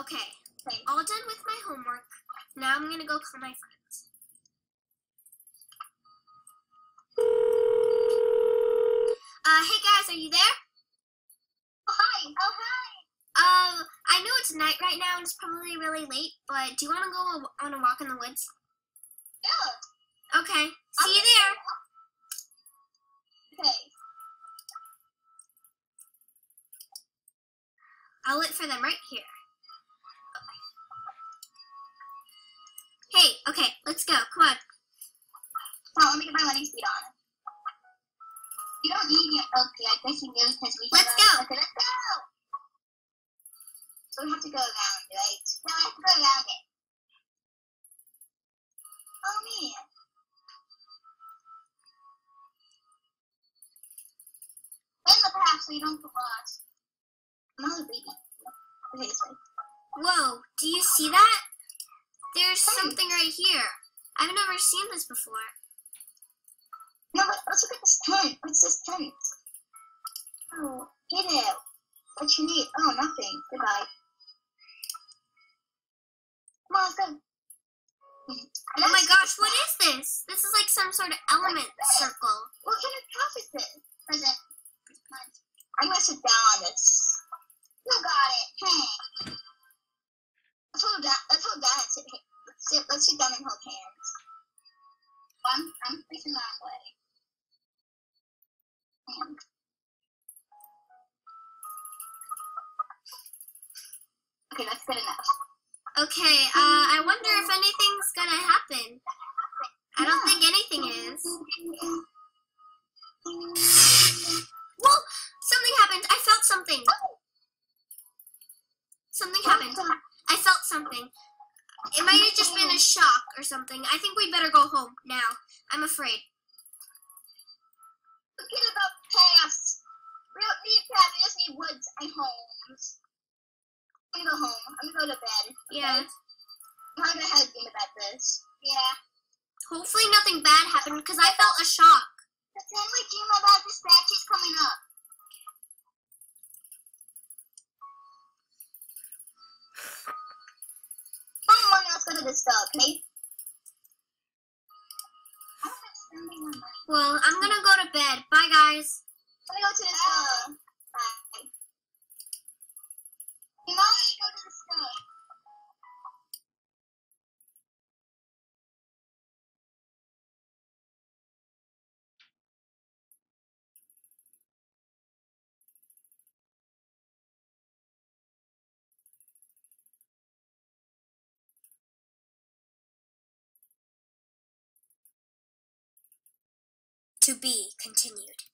Okay, Okay. all done with my homework. Now I'm gonna go call my friends. Uh, hey guys, are you there? Oh, hi. Oh, hi. Um, I know it's night right now and it's probably really late, but do you want to go on a walk in the woods? Yeah. Okay, see you there. Okay. I'll wait for them right here. Hey, okay, let's go. Come on. Now, let me get my running speed on. You don't need your okay, I guess you do because we Let's go. Okay, let's go. So we have to go around, right? No, I have to go around it. Oh man. In the path so you don't get lost. Another baby. Okay, this way. Whoa, do you see that? There's something right here. I've never seen this before. No, but let's look at this tent. What's this tent? Oh, get it. What you need? Oh, nothing. Goodbye. Come on, let's go. Oh my gosh, what is this? This is like some sort of element circle. Let's sit down and hold hands. I'm I'm facing that way. Okay, that's good enough. Okay, uh, I wonder if anything's gonna happen. I don't think anything is. Whoa! Something happened. I felt something. Something happened. I felt something. It might have just been a shock or something. I think we better go home now. I'm afraid. Forget about paths. We don't need paths. We just need woods and homes. I'm gonna go home. I'm gonna go to bed. Yeah. I'm gonna head into bed this. Yeah. Hopefully nothing bad happened because I felt a shock. Pretend we dream about the statues coming up. Money. Well, I'm gonna go to bed. Bye, guys. To be continued.